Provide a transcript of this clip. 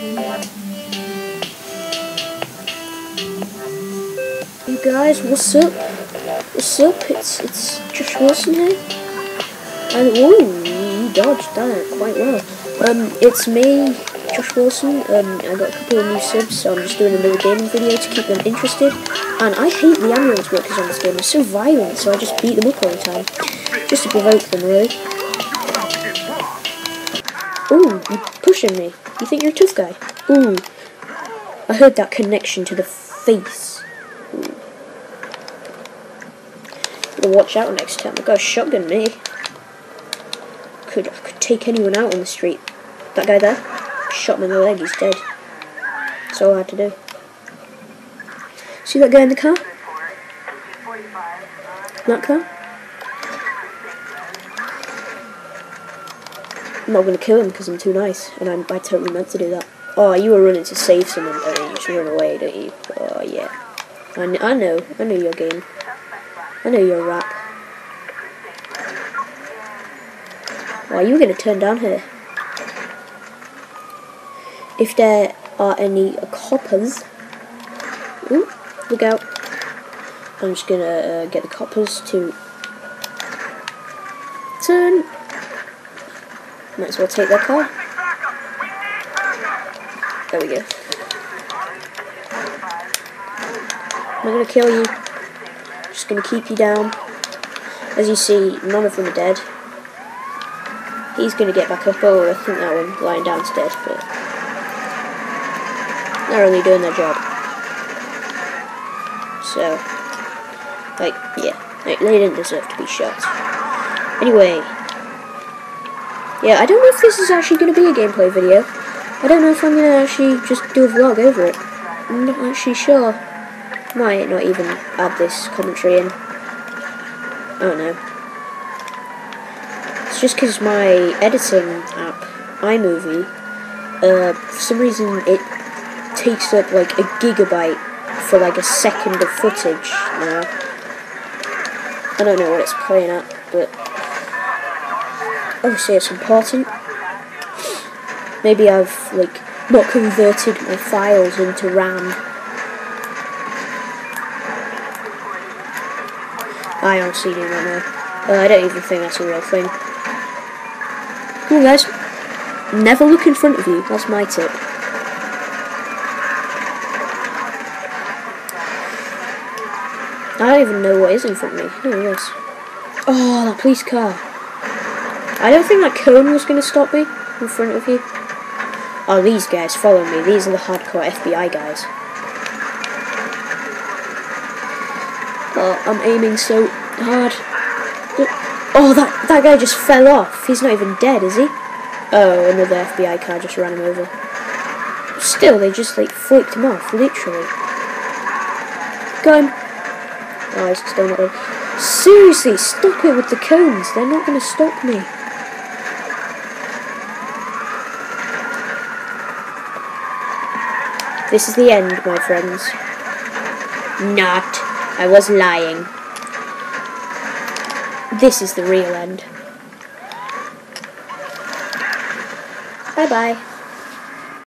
You guys, what's up? What's up? It's it's Josh Wilson here. And ooh, you dodged that quite well. Um, it's me, Josh Wilson. Um, I got a couple of new subs, so I'm just doing another gaming video to keep them interested. And I hate the ambulance workers on this game. They're so violent, so I just beat them up all the time, just to provoke them, really. Ooh, you're pushing me. You think you're a tough guy? Ooh, I heard that connection to the face. Ooh. Watch out next time. I got a shotgun me. Could I could take anyone out on the street. That guy there, shot him in the leg. He's dead. That's all I had to do. See that guy in the car? That car? I'm not going to kill him because I'm too nice, and I'm, I totally meant to do that. Oh, you were running to save someone, don't you? You just run away, don't you? Oh, yeah. I, kn I know. I know your game. I know your rap. Why are you going to turn down here? If there are any coppers... Ooh, look out. I'm just going to uh, get the coppers to turn. Might as well take their car. There we go. I'm not gonna kill you. Just gonna keep you down. As you see, none of them are dead. He's gonna get back up. Oh, I think that one lying down's dead, but they're only doing their job. So, like, yeah, they, they didn't deserve to be shot. Anyway, yeah, I don't know if this is actually going to be a gameplay video. I don't know if I'm going to actually just do a vlog over it. I'm not actually sure. Might not even add this commentary in. I don't know. It's just because my editing app, iMovie, uh, for some reason it takes up like a gigabyte for like a second of footage now. I don't know what it's playing at, but obviously it's important. Maybe I've like not converted my files into RAM. I honestly do not know. Uh, I don't even think that's a real thing. Come on guys. Never look in front of you, that's my tip. I don't even know what is in front of me. Look at. Oh, that police car. I don't think that cone was going to stop me in front of you. Oh, these guys follow me. These are the hardcore FBI guys. Oh, I'm aiming so hard. Oh, that, that guy just fell off. He's not even dead, is he? Oh, another FBI car just ran him over. Still, they just, like, flicked him off, literally. Got him. Oh, he's still not. Seriously, stop it with the cones. They're not going to stop me. This is the end, my friends. Not. I was lying. This is the real end. Bye bye.